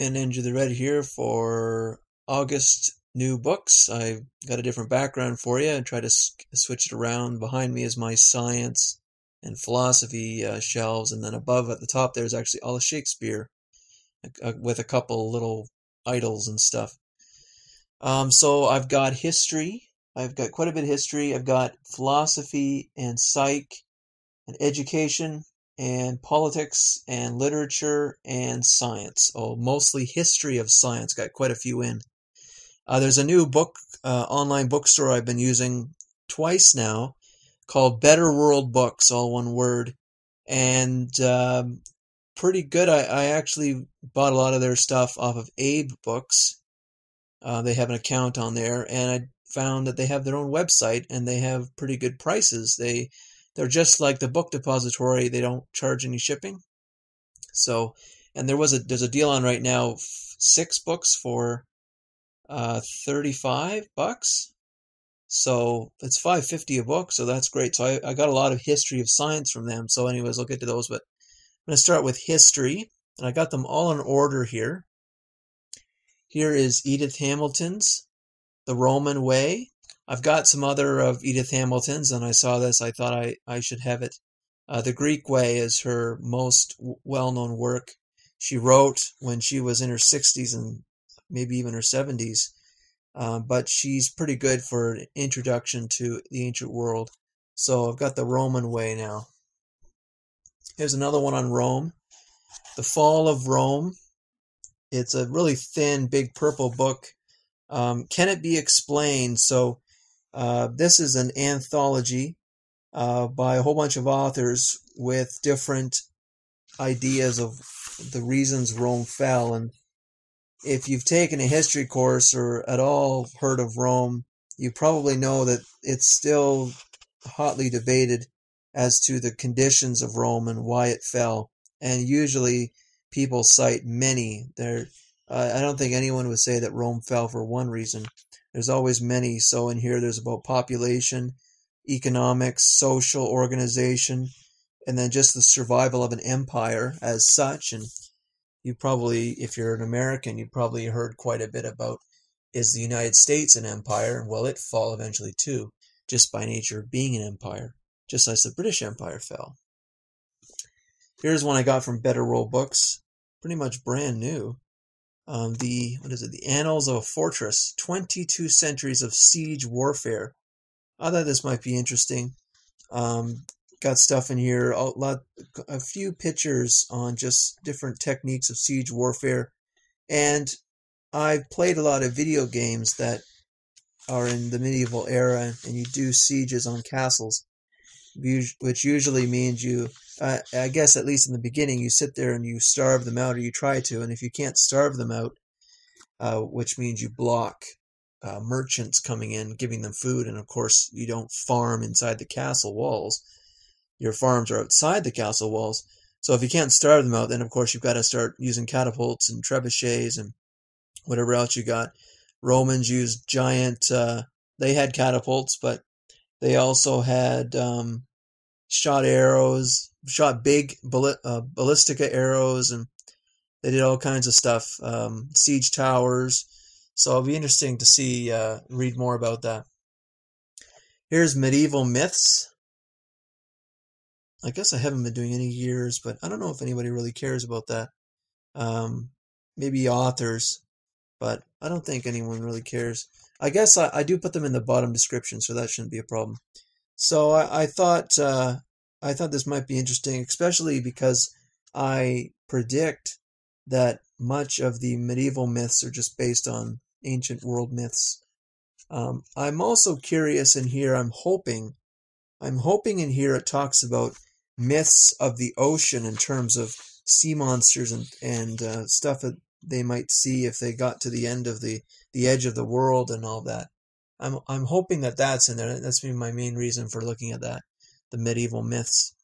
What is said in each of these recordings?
and Ninja the Red here for August new books. I've got a different background for you and try to switch it around. Behind me is my science and philosophy uh, shelves, and then above at the top there's actually all of Shakespeare uh, with a couple little idols and stuff. Um, so I've got history. I've got quite a bit of history. I've got philosophy and psych and education and politics and literature and science. Oh, mostly history of science. Got quite a few in. Uh, there's a new book, uh, online bookstore I've been using twice now called Better World Books, all one word. And um, pretty good. I, I actually bought a lot of their stuff off of Abe Books. Uh, they have an account on there, and I found that they have their own website and they have pretty good prices. They they're just like the book depository. They don't charge any shipping. So, and there was a there's a deal on right now, six books for uh, 35 bucks. So it's 550 a book, so that's great. So I, I got a lot of history of science from them. So anyways, I'll get to those, but I'm going to start with history, and I got them all in order here. Here is Edith Hamilton's The Roman Way. I've got some other of Edith Hamilton's, and I saw this. I thought I, I should have it. Uh, the Greek Way is her most well known work. She wrote when she was in her 60s and maybe even her 70s, uh, but she's pretty good for an introduction to the ancient world. So I've got the Roman Way now. Here's another one on Rome The Fall of Rome. It's a really thin, big purple book. Um, can it be explained? So uh, this is an anthology uh, by a whole bunch of authors with different ideas of the reasons Rome fell. And if you've taken a history course or at all heard of Rome, you probably know that it's still hotly debated as to the conditions of Rome and why it fell. And usually people cite many. There, uh, I don't think anyone would say that Rome fell for one reason. There's always many. So in here, there's about population, economics, social organization, and then just the survival of an empire as such. And you probably, if you're an American, you probably heard quite a bit about is the United States an empire? And well, it fall eventually too, just by nature of being an empire, just as the British Empire fell. Here's one I got from Better World Books, pretty much brand new um, the what is it? The Annals of a Fortress: Twenty-two Centuries of Siege Warfare. I thought this might be interesting. Um, got stuff in here, a lot, a few pictures on just different techniques of siege warfare, and I've played a lot of video games that are in the medieval era, and you do sieges on castles, which usually means you uh, I guess at least in the beginning, you sit there and you starve them out, or you try to. And if you can't starve them out, uh, which means you block uh, merchants coming in, giving them food, and of course you don't farm inside the castle walls. Your farms are outside the castle walls. So if you can't starve them out, then of course you've got to start using catapults and trebuchets and whatever else you got. Romans used giant. Uh, they had catapults, but they also had um, shot arrows shot big balli- uh, ballistica arrows and they did all kinds of stuff, um, siege towers. So it'll be interesting to see, uh, read more about that. Here's medieval myths. I guess I haven't been doing any years, but I don't know if anybody really cares about that. Um, maybe authors, but I don't think anyone really cares. I guess I, I do put them in the bottom description, so that shouldn't be a problem. So I, I thought uh, I thought this might be interesting, especially because I predict that much of the medieval myths are just based on ancient world myths. Um, I'm also curious in here, I'm hoping, I'm hoping in here it talks about myths of the ocean in terms of sea monsters and, and uh, stuff that they might see if they got to the end of the, the edge of the world and all that. I'm, I'm hoping that that's in there. That's been my main reason for looking at that the medieval myths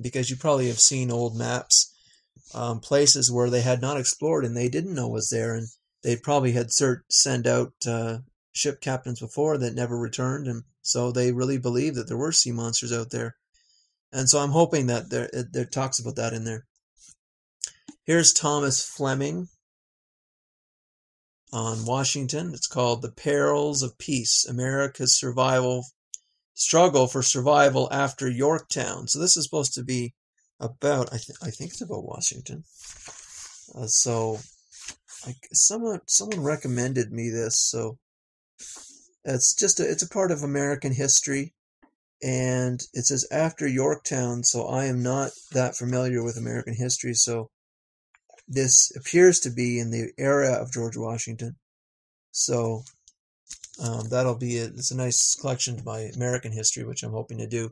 because you probably have seen old maps, um, places where they had not explored and they didn't know was there, and they probably had cert- sent out uh, ship captains before that never returned, and so they really believed that there were sea monsters out there. And so I'm hoping that there there talks about that in there. Here's Thomas Fleming, on Washington. It's called The Perils of Peace America's Survival Struggle for Survival After Yorktown. So this is supposed to be about, I, th- I think it's about Washington. Uh, so I, someone someone recommended me this, so it's just a, it's a part of American history, and it says after Yorktown. So I am not that familiar with American history, so this appears to be in the era of George Washington. So um, that'll be it. It's a nice collection of my American history, which I'm hoping to do.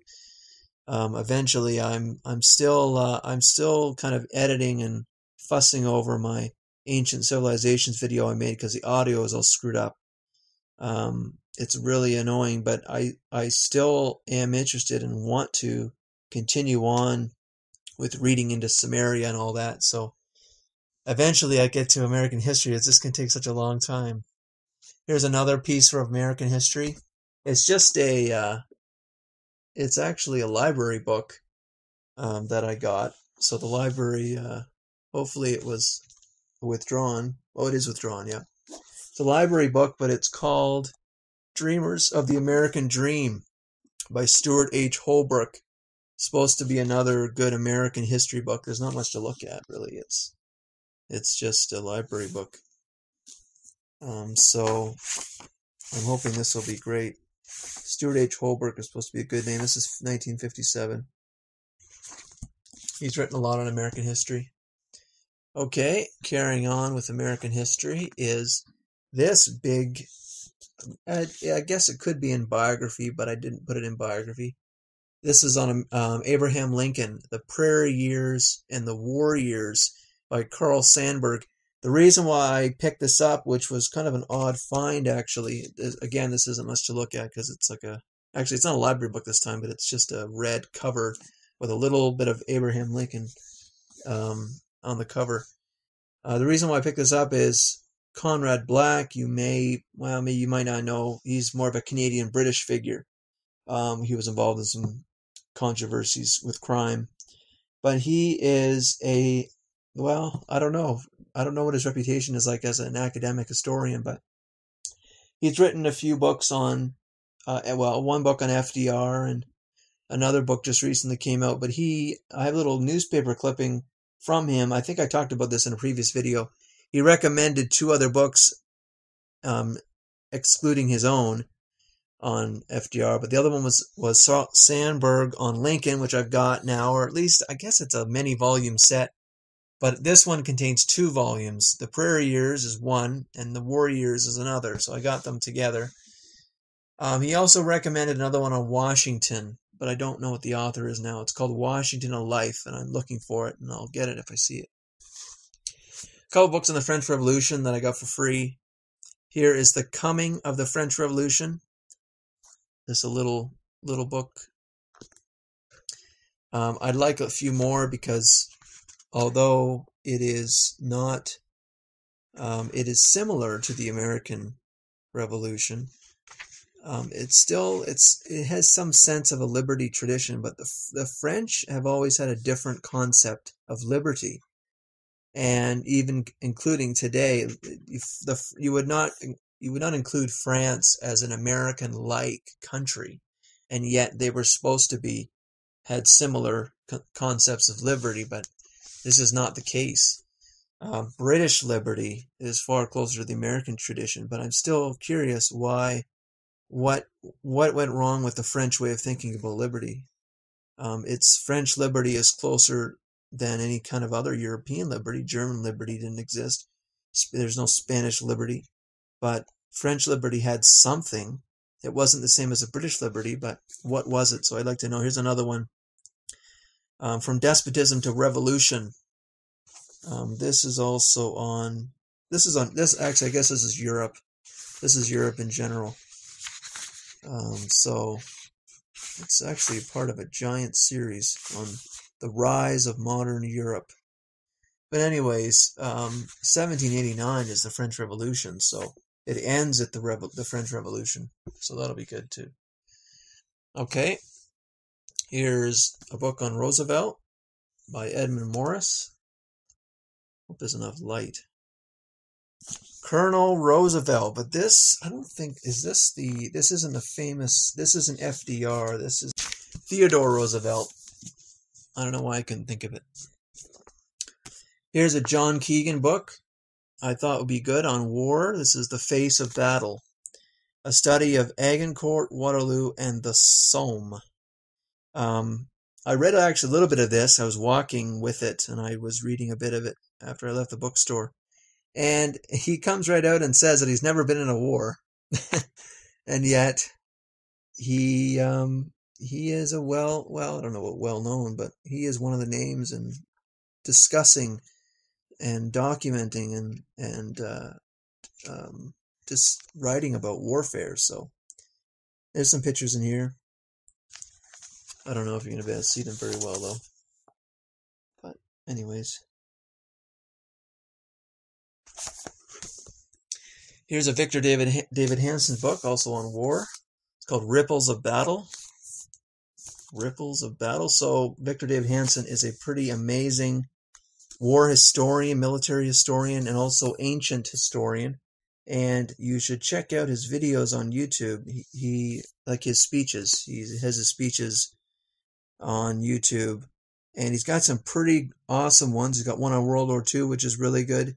Um, eventually, I'm I'm still uh, I'm still kind of editing and fussing over my ancient civilizations video I made because the audio is all screwed up. Um, it's really annoying, but I I still am interested and want to continue on with reading into Sumeria and all that. So eventually I get to American history. It's just going to take such a long time. Here's another piece for American history. It's just a, uh, it's actually a library book um, that I got. So the library, uh, hopefully it was withdrawn. Oh, it is withdrawn, yeah. It's a library book, but it's called Dreamers of the American Dream by Stewart H. Holbrook. supposed to be another good American history book. There's not much to look at, really. It's it's just a library book. Um, so I'm hoping this will be great. Stewart H. Holbrook is supposed to be a good name. This is 1957. He's written a lot on American history. Okay, carrying on with American history is this big. I, I guess it could be in biography, but I didn't put it in biography. This is on um, Abraham Lincoln, the Prairie Years and the War Years by Carl Sandburg. The reason why I picked this up, which was kind of an odd find actually, is, again, this isn't much to look at because it's like a, actually, it's not a library book this time, but it's just a red cover with a little bit of Abraham Lincoln um, on the cover. Uh, the reason why I picked this up is Conrad Black. You may, well, maybe you might not know. He's more of a Canadian British figure. Um, he was involved in some controversies with crime, but he is a well, I don't know. I don't know what his reputation is like as an academic historian, but he's written a few books on, uh, well, one book on FDR and another book just recently came out. But he, I have a little newspaper clipping from him. I think I talked about this in a previous video. He recommended two other books, um, excluding his own on FDR, but the other one was was Sandburg on Lincoln, which I've got now, or at least I guess it's a many volume set but this one contains two volumes. The Prairie Years is one, and The War Years is another. So I got them together. Um, he also recommended another one on Washington, but I don't know what the author is now. It's called Washington a Life, and I'm looking for it, and I'll get it if I see it. A couple books on the French Revolution that I got for free. Here is The Coming of the French Revolution. This is a little little book. Um, I'd like a few more because although it is not, um, it is similar to the American Revolution. Um, it's still it's it has some sense of a liberty tradition, but the the French have always had a different concept of liberty, and even including today, the you would not you would not include France as an American like country, and yet they were supposed to be had similar co- concepts of liberty, but this is not the case. Uh, British liberty is far closer to the American tradition, but I'm still curious why, what, what went wrong with the French way of thinking about liberty. Um, it's French liberty is closer than any kind of other European liberty. German liberty didn't exist. There's no Spanish liberty, but French liberty had something. It wasn't the same as a British liberty, but what was it? So I'd like to know. Here's another one um, From Despotism to Revolution. Um, this is also on. This is on. This actually, I guess this is Europe. This is Europe in general. Um, so it's actually part of a giant series on the rise of modern Europe. But anyways, um, 1789 is the French Revolution, so it ends at the Revo- the French Revolution. So that'll be good too. Okay, Here's a book on Roosevelt by Edmund Morris. Hope there's enough light. Colonel Roosevelt. But this, I don't think, is this the, this isn't the famous, this isn't FDR. This is Theodore Roosevelt. I don't know why I couldn't think of it. Here's a John Keegan book I thought would be good on war. This is The Face of Battle, a study of Agincourt, Waterloo, and the Somme. Um, I read actually a little bit of this. I was walking with it and I was reading a bit of it after I left the bookstore. And he comes right out and says that he's never been in a war. and yet he um, he is a well well I don't know what well known, but he is one of the names in discussing and documenting and and uh, um, just writing about warfare. So there's some pictures in here. I don't know if you're gonna be able to see them very well though. But anyways. Here's a Victor David David Hanson book, also on war. It's called Ripples of Battle. Ripples of Battle. So Victor David Hanson is a pretty amazing war historian, military historian, and also ancient historian. And you should check out his videos on YouTube. He, he like his speeches. He has his speeches on YouTube, and he's got some pretty awesome ones. He's got one on World War II, which is really good.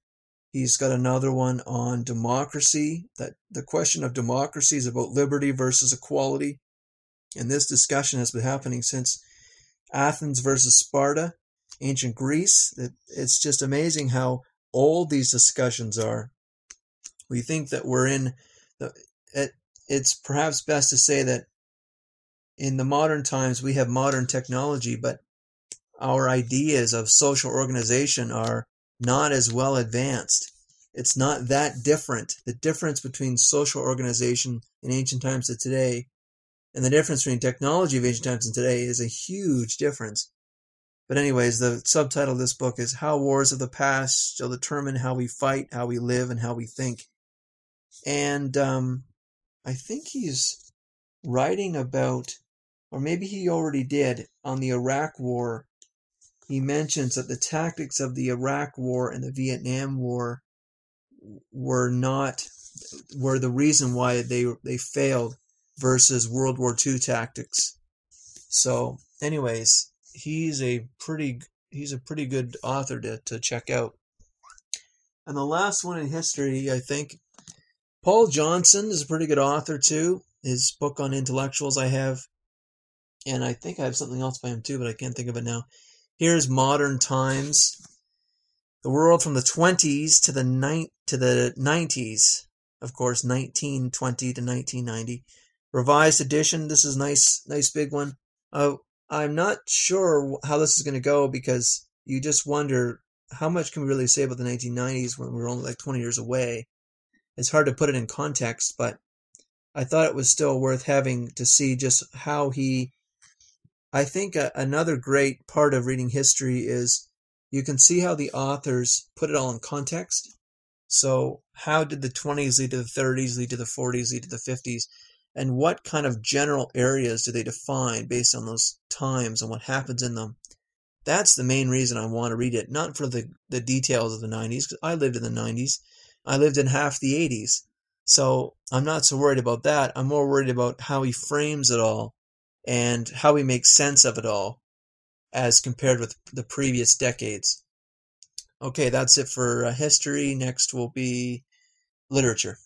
He's got another one on democracy. That the question of democracy is about liberty versus equality. And this discussion has been happening since Athens versus Sparta, ancient Greece. It's just amazing how old these discussions are. We think that we're in the. It, it's perhaps best to say that in the modern times we have modern technology, but our ideas of social organization are not as well advanced. It's not that different. The difference between social organization in ancient times to today and the difference between technology of ancient times and today is a huge difference. But, anyways, the subtitle of this book is How Wars of the Past Shall Determine How We Fight, How We Live, and How We Think. And um, I think he's writing about, or maybe he already did, on the Iraq War. He mentions that the tactics of the Iraq War and the Vietnam War were not were the reason why they they failed versus World War II tactics. So, anyways, he's a pretty he's a pretty good author to, to check out. And the last one in history, I think, Paul Johnson is a pretty good author too. His book on intellectuals I have, and I think I have something else by him too, but I can't think of it now. Here's Modern Times. The world from the 20s to the ni- to the 90s of course 1920 to 1990 revised edition. This is nice nice big one. Uh, i'm not sure how this is going to go because you just wonder how much can we really say about the 1990s when we're only like 20 years away? It's hard to put it in context but i thought it was still worth having to see just how he i think a, another great part of reading history is you can see how the authors put it all in context. So, how did the 20s lead to the 30s, lead to the 40s, lead to the 50s? And what kind of general areas do they define based on those times and what happens in them? That's the main reason I want to read it, not for the, the details of the 90s, because I lived in the 90s. I lived in half the 80s. So I'm not so worried about that. I'm more worried about how he frames it all and how we make sense of it all as compared with the previous decades. Okay, that's it for uh, history. Next will be literature.